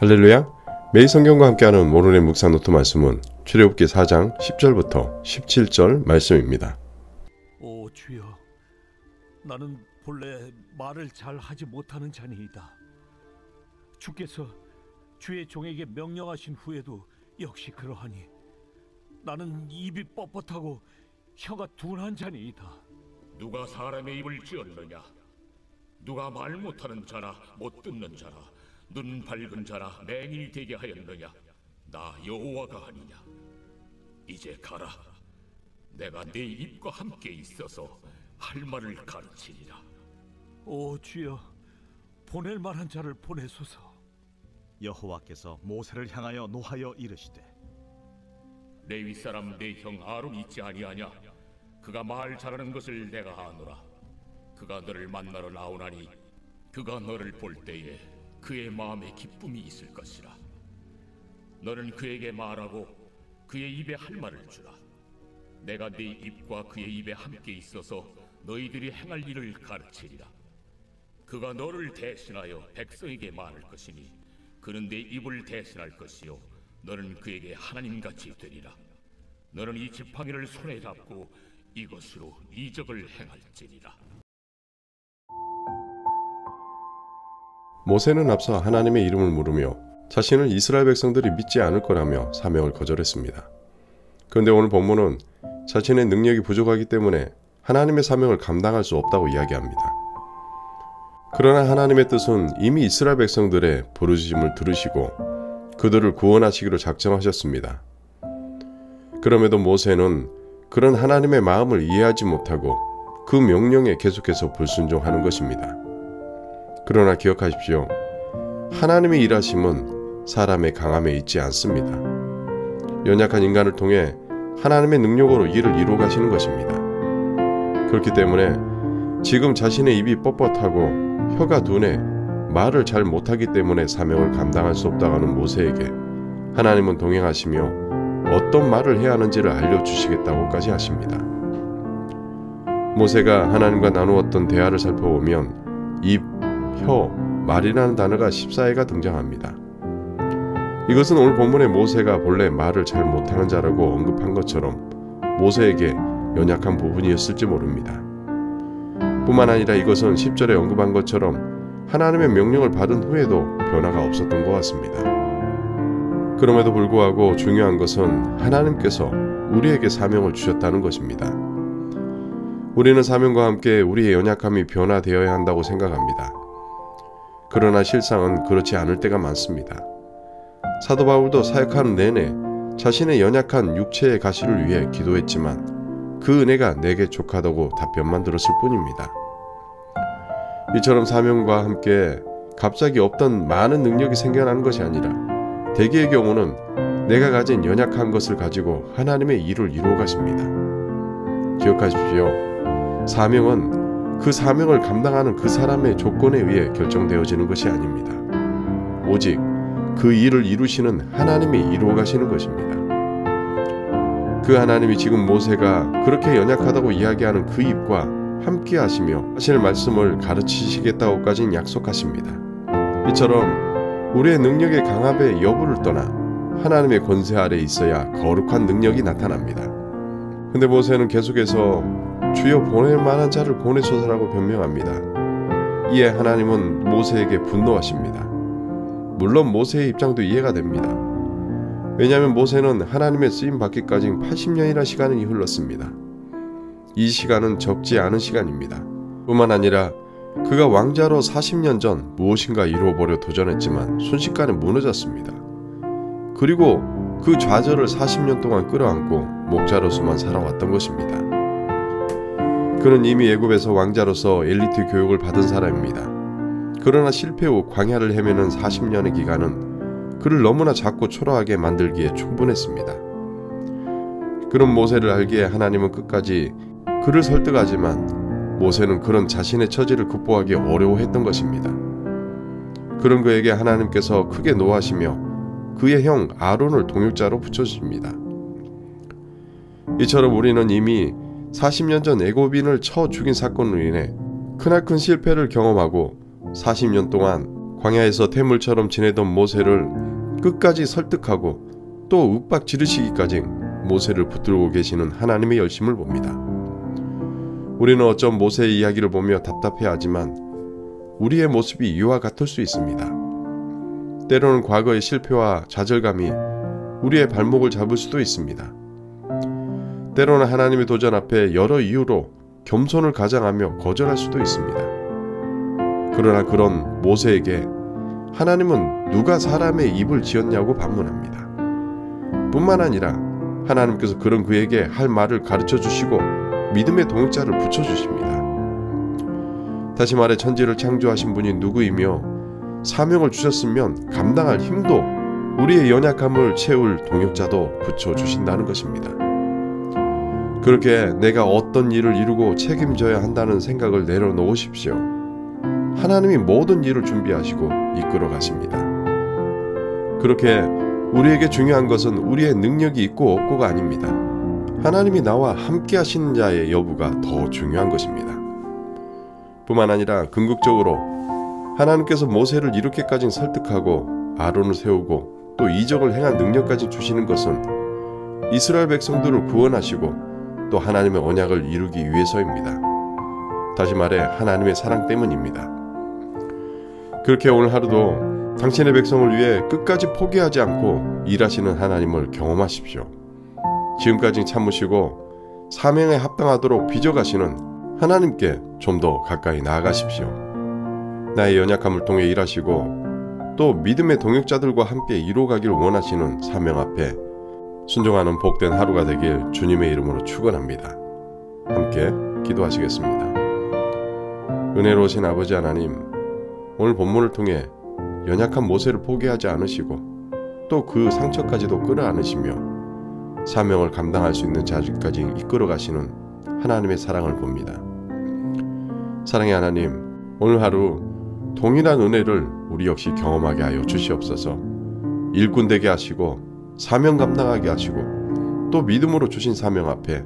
할렐루야. 매일 성경과 함께하는 모론의 묵상 노트 말씀은 출애굽기 4장 10절부터 17절 말씀입니다. 오 주여, 나는 본래 말을 잘 하지 못하는 자니이다. 주께서 주의 종에게 명령하신 후에도 역시 그러하니 나는 입이 뻣뻣하고 혀가 둔한 자니이다. 누가 사람의 입을 지었느냐? 누가 말 못하는 자나 못 듣는 자나 눈 밝은 자나 맹인이 되게 하였느냐? 나 여호와가 아니냐? 이제 가라. 내가 네 입과 함께 있어서 할 말을 가르치리라. 오 주여, 보낼 만한 자를 보내소서. 여호와께서 모세를 향하여 노하여 이르시되 레위 사람 내 형 아론 있지 아니하냐? 그가 말 잘하는 것을 내가 아노라. 그가 너를 만나러 나오나니 그가 너를 볼 때에 그의 마음에 기쁨이 있을 것이라. 너는 그에게 말하고 그의 입에 할 말을 주라. 내가 네 입과 그의 입에 함께 있어서 너희들이 행할 일을 가르치리라. 그가 너를 대신하여 백성에게 말할 것이니 그는 네 입을 대신할 것이요 너는 그에게 하나님같이 되리라. 너는 이 지팡이를 손에 잡고 이것으로 이적을 행할지니라. 모세는 앞서 하나님의 이름을 물으며 자신을 이스라엘 백성들이 믿지 않을 거라며 사명을 거절했습니다. 그런데 오늘 본문은 자신의 능력이 부족하기 때문에 하나님의 사명을 감당할 수 없다고 이야기합니다. 그러나 하나님의 뜻은 이미 이스라엘 백성들의 부르짖음을 들으시고 그들을 구원하시기로 작정하셨습니다. 그럼에도 모세는 그런 하나님의 마음을 이해하지 못하고 그 명령에 계속해서 불순종하는 것입니다. 그러나 기억하십시오. 하나님의 일하심은 사람의 강함에 있지 않습니다. 연약한 인간을 통해 하나님의 능력으로 일을 이루어 가시는 것입니다. 그렇기 때문에 지금 자신의 입이 뻣뻣하고 혀가 둔해 말을 잘 못하기 때문에 사명을 감당할 수 없다고 하는 모세에게 하나님은 동행하시며 어떤 말을 해야 하는지를 알려주시겠다고까지 하십니다. 모세가 하나님과 나누었던 대화를 살펴보면 입, 혀, 말이라는 단어가 14회가 등장합니다. 이것은 오늘 본문의 모세가 본래 말을 잘 못하는 자라고 언급한 것처럼 모세에게 연약한 부분이었을지 모릅니다. 뿐만 아니라 이것은 10절에 언급한 것처럼 하나님의 명령을 받은 후에도 변화가 없었던 것 같습니다. 그럼에도 불구하고 중요한 것은 하나님께서 우리에게 사명을 주셨다는 것입니다. 우리는 사명과 함께 우리의 연약함이 변화되어야 한다고 생각합니다. 그러나 실상은 그렇지 않을 때가 많습니다. 사도 바울도 사역하는 내내 자신의 연약한 육체의 가시를 위해 기도했지만 그 은혜가 내게 족하다고 답변만 들었을 뿐입니다. 이처럼 사명과 함께 갑자기 없던 많은 능력이 생겨나는 것이 아니라 대개의 경우는 내가 가진 연약한 것을 가지고 하나님의 일을 이루어 가십니다. 기억하십시오. 사명은 그 사명을 감당하는 그 사람의 조건에 의해 결정되어지는 것이 아닙니다. 오직 그 일을 이루시는 하나님이 이루어 가시는 것입니다. 그 하나님이 지금 모세가 그렇게 연약하다고 이야기하는 그 입과 함께 하시며 하실 말씀을 가르치시겠다고까지는 약속하십니다. 이처럼 우리의 능력의 강압의 여부를 떠나 하나님의 권세 아래 있어야 거룩한 능력이 나타납니다. 근데 모세는 계속해서 주여 보낼 만한 자를 보내소서라고 변명합니다. 이에 하나님은 모세에게 분노하십니다. 물론 모세의 입장도 이해가 됩니다. 왜냐하면 모세는 하나님의 쓰임 받기까지 80년이나 시간이 흘렀습니다. 이 시간은 적지 않은 시간입니다. 뿐만 아니라 그가 왕자로 40년 전 무엇인가 이루어보려 도전했지만 순식간에 무너졌습니다. 그리고 그 좌절을 40년 동안 끌어안고 목자로서만 살아왔던 것입니다. 그는 이미 애굽에서 왕자로서 엘리트 교육을 받은 사람입니다. 그러나 실패 후 광야를 헤매는 40년의 기간은 그를 너무나 작고 초라하게 만들기에 충분했습니다. 그런 모세를 알기에 하나님은 끝까지 그를 설득하지만 모세는 그런 자신의 처지를 극복하기 어려워했던 것입니다. 그런 그에게 하나님께서 크게 노하시며 그의 형 아론을 동역자로 붙여주십니다. 이처럼 우리는 이미 40년 전 애고빈을 쳐 죽인 사건으로 인해 크나큰 실패를 경험하고 40년 동안 광야에서 태물처럼 지내던 모세를 끝까지 설득하고 또 윽박 지르시기까지 모세를 붙들고 계시는 하나님의 열심을 봅니다. 우리는 어쩜 모세의 이야기를 보며 답답해하지만 우리의 모습이 이와 같을 수 있습니다. 때로는 과거의 실패와 좌절감이 우리의 발목을 잡을 수도 있습니다. 때로는 하나님의 도전 앞에 여러 이유로 겸손을 가장하며 거절할 수도 있습니다. 그러나 그런 모세에게 하나님은 누가 사람의 입을 지었냐고 반문합니다. 뿐만 아니라 하나님께서 그런 그에게 할 말을 가르쳐 주시고 믿음의 동역자를 붙여 주십니다. 다시 말해 천지를 창조하신 분이 누구이며 사명을 주셨으면 감당할 힘도 우리의 연약함을 채울 동역자도 붙여 주신다는 것입니다. 그렇게 내가 어떤 일을 이루고 책임져야 한다는 생각을 내려놓으십시오. 하나님이 모든 일을 준비하시고 이끌어 가십니다. 그렇게 우리에게 중요한 것은 우리의 능력이 있고 없고가 아닙니다. 하나님이 나와 함께 하시는 자의 여부가 더 중요한 것입니다. 뿐만 아니라 궁극적으로 하나님께서 모세를 이렇게까지 설득하고 아론을 세우고 또 이적을 행한 능력까지 주시는 것은 이스라엘 백성들을 구원하시고 또 하나님의 언약을 이루기 위해서입니다. 다시 말해 하나님의 사랑 때문입니다. 그렇게 오늘 하루도 당신의 백성을 위해 끝까지 포기하지 않고 일하시는 하나님을 경험하십시오. 지금까지 참으시고 사명에 합당하도록 빚어가시는 하나님께 좀 더 가까이 나아가십시오. 나의 연약함을 통해 일하시고 또 믿음의 동역자들과 함께 이루어가길 원하시는 사명 앞에 순종하는 복된 하루가 되길 주님의 이름으로 축원합니다. 함께 기도하시겠습니다. 은혜로우신 아버지 하나님, 오늘 본문을 통해 연약한 모세를 포기하지 않으시고 또 그 상처까지도 끌어안으시며 사명을 감당할 수 있는 자질까지 이끌어 가시는 하나님의 사랑을 봅니다. 사랑의 하나님, 오늘 하루 동일한 은혜를 우리 역시 경험하게 하여 주시옵소서. 일꾼 되게 하시고 사명 감당하게 하시고 또 믿음으로 주신 사명 앞에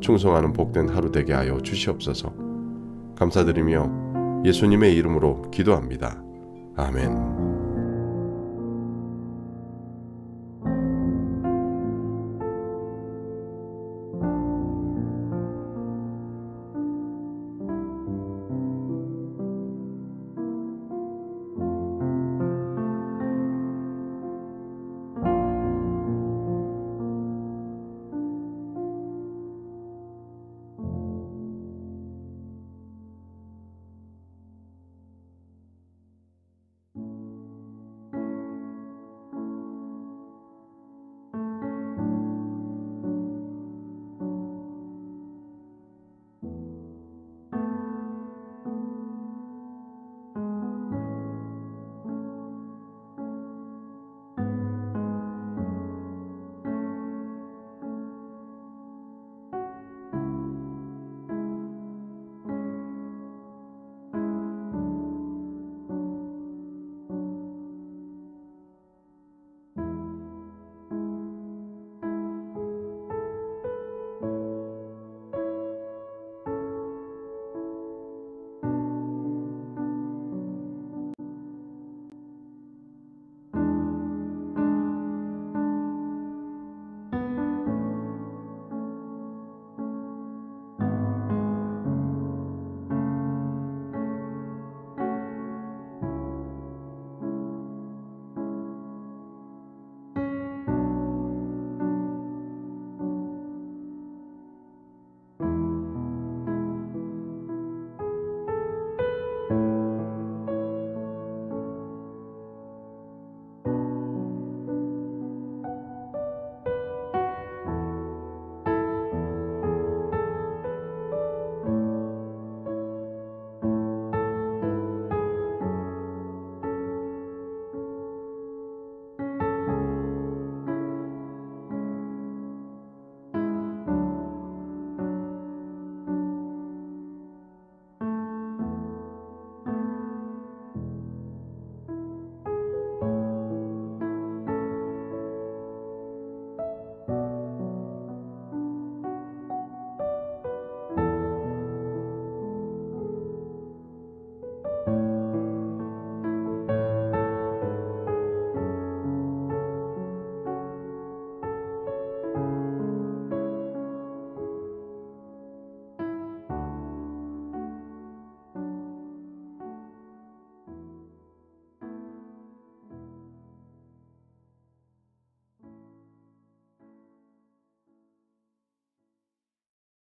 충성하는 복된 하루 되게 하여 주시옵소서. 감사드리며 예수님의 이름으로 기도합니다. 아멘.